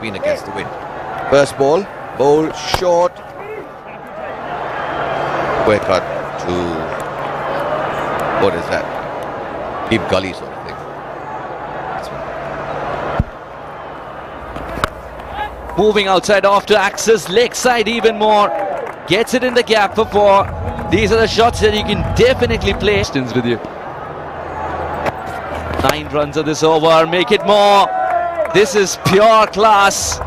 been against the wind. First ball, bowl short. Quick cut to what is that? Deep gully sort of thing. Moving outside off to access leg side even more. Gets it in the gap for four. These are the shots that you can definitely play. Distance with you. Nine runs of this over. Make it more. This is pure class.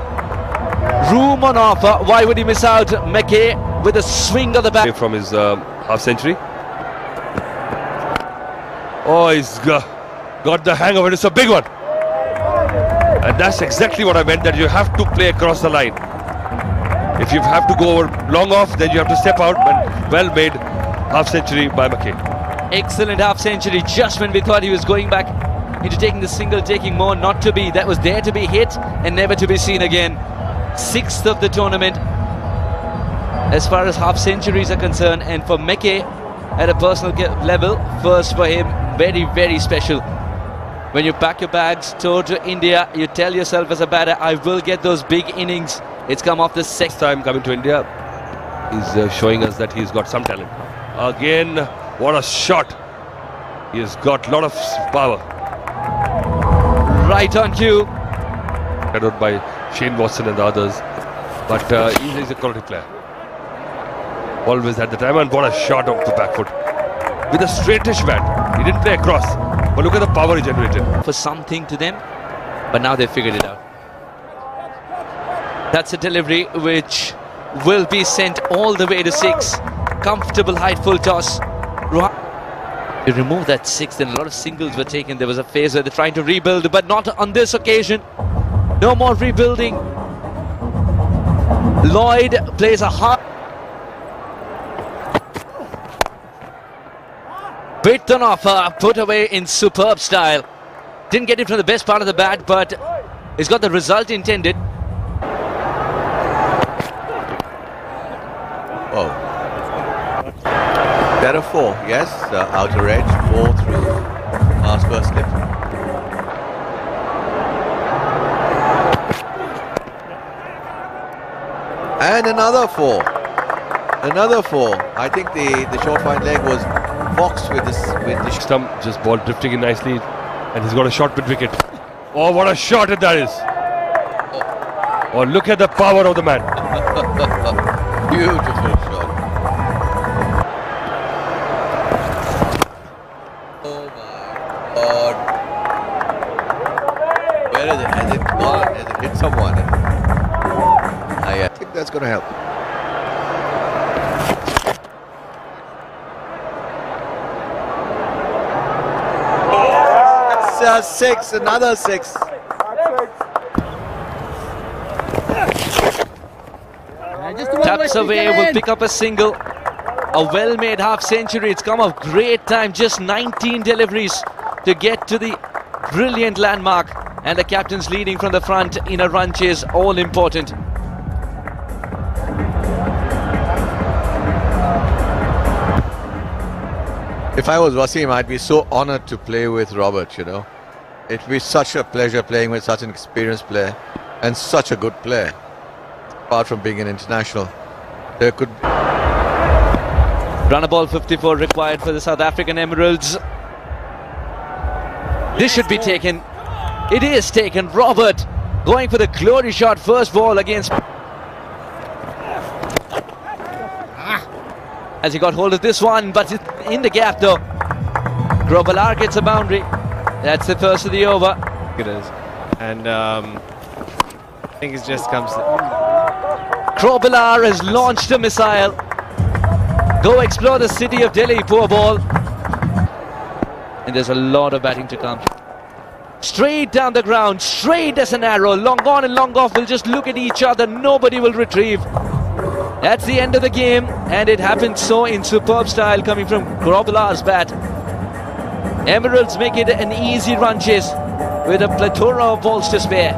Room on offer. Why would he miss out? McKay with a swing of the bat. from his um, half century. Oh, he's got, got the hang of it. It's a big one. And that's exactly what I meant that you have to play across the line. If you have to go over long off, then you have to step out. But well made half century by McKay. Excellent half century just when we thought he was going back into taking the single, taking more, not to be. That was there to be hit and never to be seen again. Sixth of the tournament as far as half centuries are concerned. And for McKay at a personal level, first for him, very, very special. When you pack your bags, tour to India, you tell yourself as a batter, I will get those big innings. It's come off the sixth time coming to India. He's uh, showing us that he's got some talent. Again, what a shot. He's got a lot of power. Right on cue. Shadowed by Shane Watson and the others. But uh, he's a quality player. Always had the time and what a shot off the back foot. With a straightish bat. He didn't play across. But look at the power he generated. For something to them. But now they've figured it out. That's a delivery which will be sent all the way to six. Comfortable height full toss. You remove that sixth and a lot of singles were taken. There was a phase where they're trying to rebuild, but not on this occasion. No more rebuilding. Lloyd plays a hard... Bit on offer, put away in superb style. Didn't get it from the best part of the bat, but he's got the result intended. Better four, yes. Uh, outer edge, four through last first slip. And another four. Another four. I think the, the short fine leg was boxed with this with the stump just ball drifting in nicely and he's got a short mid wicket. Oh what a shot that is. Oh look at the power of the man. Beautiful that's going to help. That's uh, six, another six. Taps away, will pick up a single. A well-made half century. It's come off great time. Just 19 deliveries to get to the brilliant landmark. And the captain's leading from the front in a run chase. All important. If I was Wasim, I'd be so honored to play with Robert, you know. It'd be such a pleasure playing with such an experienced player and such a good player. Apart from being an international, there could Run a ball 54 required for the South African Emeralds. This should be taken. It is taken. Robert going for the glory shot first ball against. As he got hold of this one, but in the gap though. Grobbelaar gets a boundary. That's the first of the over. It is. And um, I think it just comes. Grobbelaar has launched a missile. Go explore the city of Delhi, poor ball. And there's a lot of batting to come. Straight down the ground, straight as an arrow. Long on and long off We'll just look at each other. Nobody will retrieve. That's the end of the game. And it happened so in superb style coming from Grobbelaar's bat. Emeralds make it an easy run chase with a plethora of balls to spare.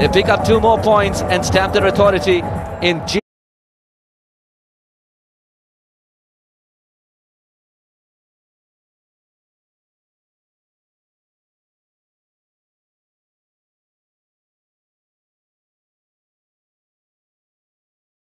They pick up two more points and stamp their authority in G